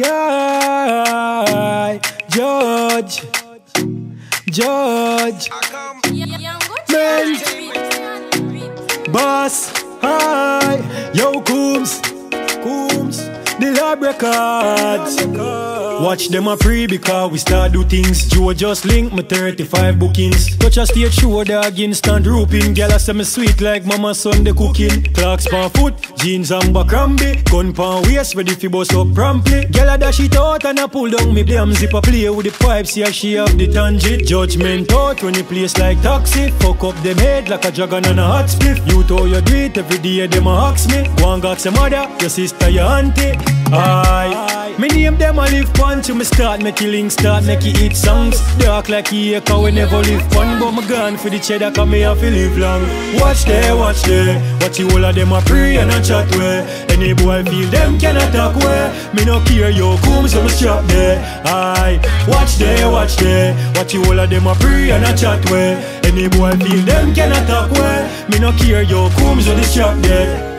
Aye, Judge, Judge, Boss, Aye, Yo, Coombs, lab records. Watch them a free because we start do things. Joe just link me 35 bookings. Touch a stage show dog instant rooping. I say me sweet like mama Sunday cooking. Clarks pan foot, jeans and backramby. Gun pan waist ready fi bust up promptly. I dash it out and I pull down me damn zip. I play with the pipes, yeah she have the tangent. Judgment out when the place like taxi. Fuck up them head like a dragon and a hot spliff. You told your do every day them a ask me. One got some mother, your sister, your auntie. Aye. Me name them a live punch me start make killing start make you eat songs. Dark like a acre we never live fun, but me gone for the cheddar cause me have to live long. Watch there, watch there, watch you all of them a pray and a chat way. Any boy feel them can attack way. Me no care yo come so me strap there. Aye, watch there, watch there, watch you all of them a pray and a chat way. Any boy feel them can attack way. Me no care yo come so the strap there.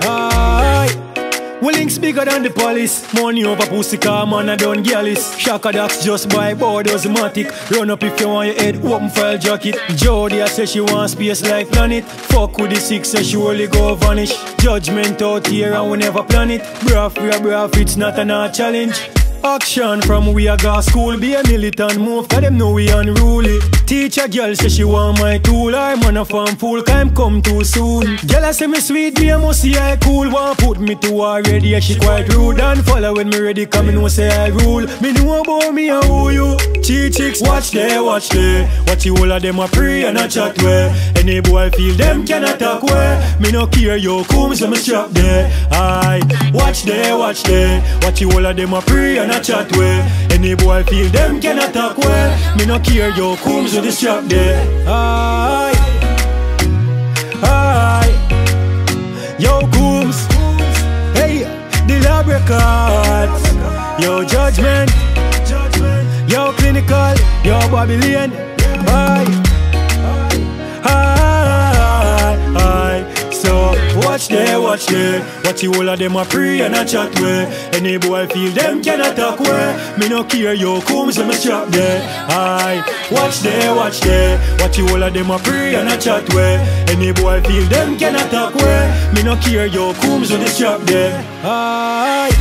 Links bigger than the police. Money over pussy car, man, I done gallus. Shaka Dax just buy borders matic. Run up if you want your head open file jacket. Jody, I say she want space like planet. Fuck with the six, say she only go vanish. Judgment out here and we never plan it. Braff, we are braff, it's not an challenge. Action from we a go school, be a militant move, cause them know we unruly. Teacher girl say she want my tool, I man a farm fool, I'm come too soon. Girl I say me sweet, me a must see I cool, want put me to already, yeah, she quite rude. And follow when me ready, come in, say I rule. Me know about me and who you. Cheat chicks, watch there, watch there. Watch you all of them a pray and a chat where. Any boy feel them can attack where, Me no care, yo, come so me strap there. Aye, watch there, watch there. Watch you all of them a pray and a chat way. Any boy feel them can attack way. Me no care, yo, come so the strap there. Aye, aye. Yo, Coombs, hey, the lab records. Yo, judgment. Yo, clinical, yo, Babylon. Aye, watch there, watch there. Watch you all of them a pray and a chat way. Any boy feel them can attack way. Me no care, yo, come so me strap there. Aye, watch there, watch there. Watch you all of them a pray and a chat way. Any boy feel them can attack way. Me no care, yo, come so the strap there. Aye,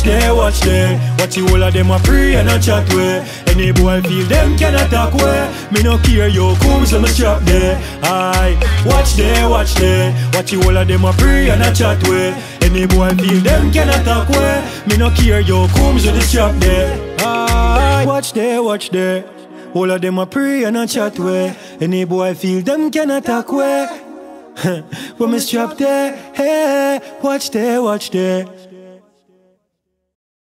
Watch there, watch there. Watch you all of them a pray and a chat way. Any boy feel them can attack way. Me no care, yo, come so me strap there. Aye, watch there, watch there. Watch you all of them a pray and a chat way. Any boy feel them can attack way. Me no care, yo, come so the strap there. Aye, watch there, watch there. All of them a pray and a chat way. Any boy feel them can attack way. when me strap there, hey, watch there, watch there.